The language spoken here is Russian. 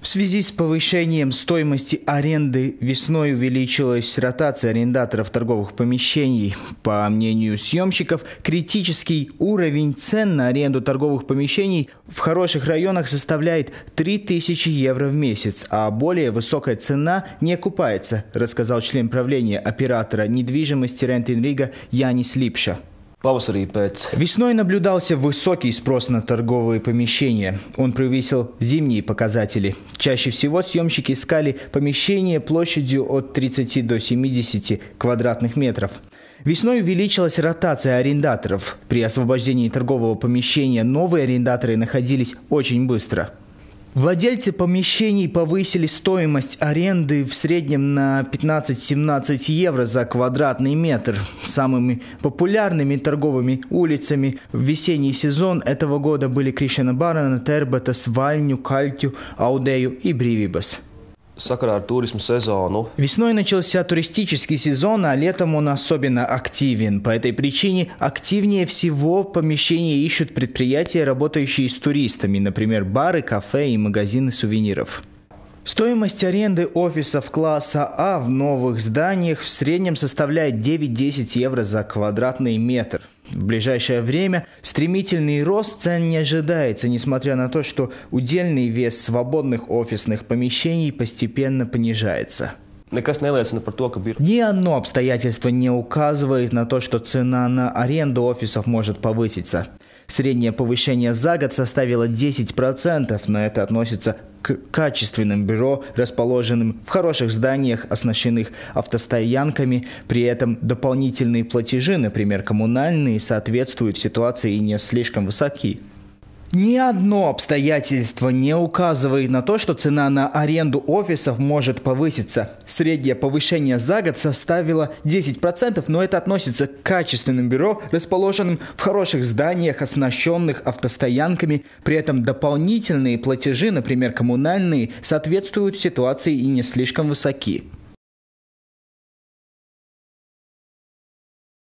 В связи с повышением стоимости аренды весной увеличилась ротация арендаторов торговых помещений. По мнению съемщиков, критический уровень цен на аренду торговых помещений в хороших районах составляет 3000 евро в месяц, а более высокая цена не окупается, рассказал член правления оператора недвижимости Рентинрига Янис Липша. Весной наблюдался высокий спрос на торговые помещения. Он превысил зимние показатели. Чаще всего съемщики искали помещения площадью от 30 до 70 квадратных метров. Весной увеличилась ротация арендаторов. При освобождении торгового помещения новые арендаторы находились очень быстро – Владельцы помещений повысили стоимость аренды в среднем на 15-17 евро за квадратный метр. Самыми популярными торговыми улицами в весенний сезон этого года были Кришена Барана, Тербатас, Вальню, Кальтю, Аудею и Бривибас sakarā ar сезону. Весной начался туристический сезон, а летом он особенно активен. По этой причине активнее всего помещения ищут предприятия, работающие с туристами, например, бары, кафе и магазины сувениров. Стоимость аренды офисов класса А в новых зданиях в среднем составляет 9-10 евро за квадратный метр. В ближайшее время стремительный рост цен не ожидается, несмотря на то, что удельный вес свободных офисных помещений постепенно понижается. Ни одно обстоятельство не указывает на то, что цена на аренду офисов может повыситься. Среднее повышение за год составило 10%, но это относится к качественным бюро, расположенным в хороших зданиях, оснащенных автостоянками. При этом дополнительные платежи, например, коммунальные, соответствуют ситуации и не слишком высоки. Ни одно обстоятельство не указывает на то, что цена на аренду офисов может повыситься. Среднее повышение за год составило 10%, но это относится к качественным бюро, расположенным в хороших зданиях, оснащенных автостоянками. При этом дополнительные платежи, например, коммунальные, соответствуют ситуации и не слишком высоки.